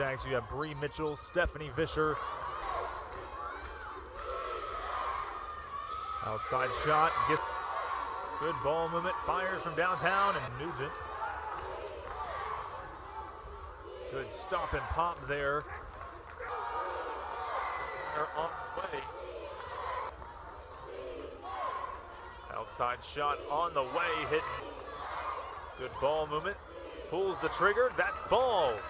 Jacks, you have Bree Mitchell, Stephanie Visscher. Outside shot, good ball movement, fires from downtown, and Nugent. Good stop and pop there. On the way. Outside shot on the way, Hit. Good ball movement. Pulls the trigger. That falls.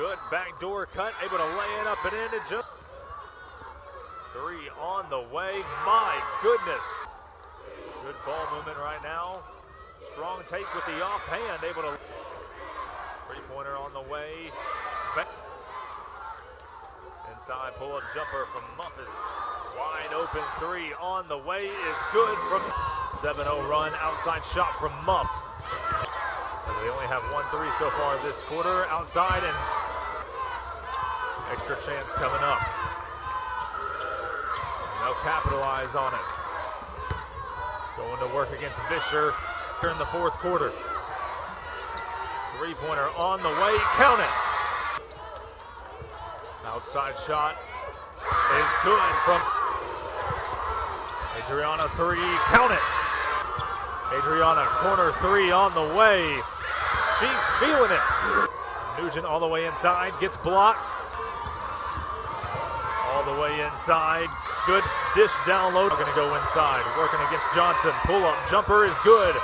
Good backdoor cut. Able to lay it up and in. It just three on the way. My goodness. Good ball movement right now. Strong take with the offhand. Able to three pointer on the way. Back. Inside pull up jumper from Muffet. Wide open three on the way is good from 7-0 run. Outside shot from Muff. They only have one three so far this quarter. Outside and extra chance coming up. They'll capitalize on it. Going to work against Visscher in the fourth quarter. Three-pointer on the way. Count it. Outside shot is good from Arianna three. Count it. Arianna corner three on the way. She's feeling it. Nugent all the way inside, gets blocked. All the way inside. Good dish down low. Going to go inside. Working against Johnson. Pull up jumper is good.